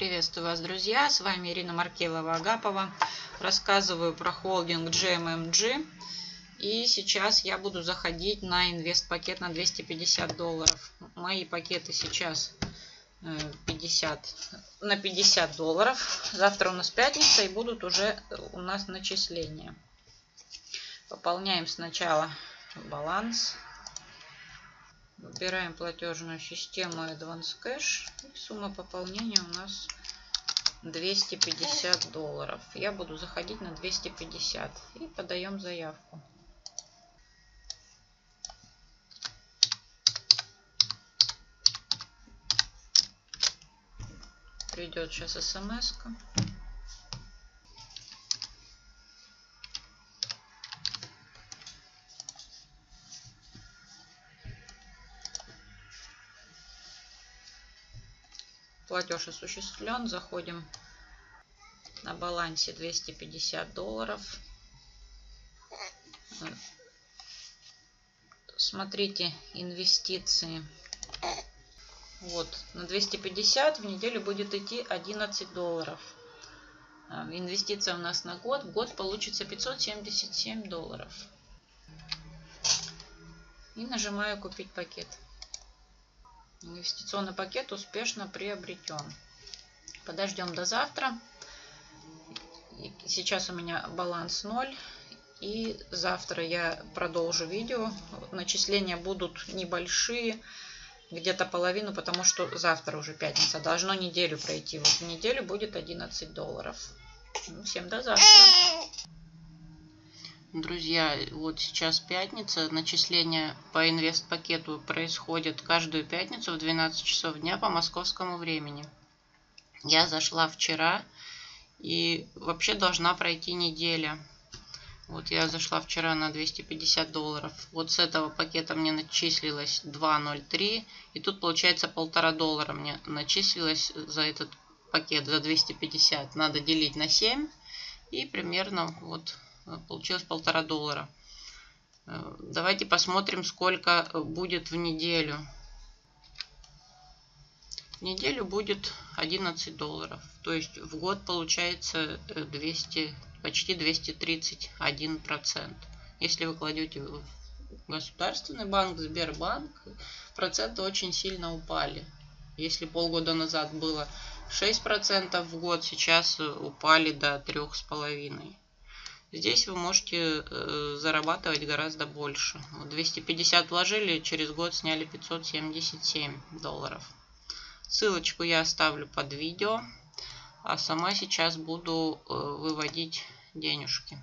Приветствую вас, друзья! С вами Ирина Маркелова-Агапова. Рассказываю про холдинг GMMG. И сейчас я буду заходить на инвест-пакет на 250 долларов. Мои пакеты сейчас 50, э, на 50 долларов. Завтра у нас пятница и будут уже у нас начисления. Пополняем сначала баланс. Выбираем платежную систему Advance Cash. И сумма пополнения у нас 250 долларов. Я буду заходить на 250 и подаем заявку. Придет сейчас смс -ка. Платеж осуществлен. Заходим на балансе 250 долларов. Смотрите инвестиции. Вот, на 250 в неделю будет идти 11 долларов. А, инвестиция у нас на год. В год получится 577 долларов. И нажимаю купить пакет. Инвестиционный пакет успешно приобретен. Подождем до завтра. Сейчас у меня баланс 0. И завтра я продолжу видео. Начисления будут небольшие. Где-то половину, потому что завтра уже пятница. Должно неделю пройти. Вот в неделю будет 11 долларов. Ну, всем до завтра. Друзья, вот сейчас пятница, начисление по инвест-пакету происходит каждую пятницу в 12 часов дня по московскому времени. Я зашла вчера и вообще должна пройти неделя. Вот я зашла вчера на 250 долларов. Вот с этого пакета мне начислилось 2.03. И тут получается полтора доллара мне начислилось за этот пакет, за 250. Надо делить на 7. И примерно вот получилось полтора доллара. Э, давайте посмотрим, сколько будет в неделю. В неделю будет 11 долларов. То есть в год получается 200, э, почти 231 процент. Если вы кладете в государственный банк, Сбербанк, проценты очень сильно упали. Если полгода назад было 6% в год, сейчас упали до 3,5%. Здесь вы можете э, зарабатывать гораздо больше. 250 вложили, через год сняли 577 долларов. Ссылочку я оставлю под видео. А сама сейчас буду э, выводить денежки.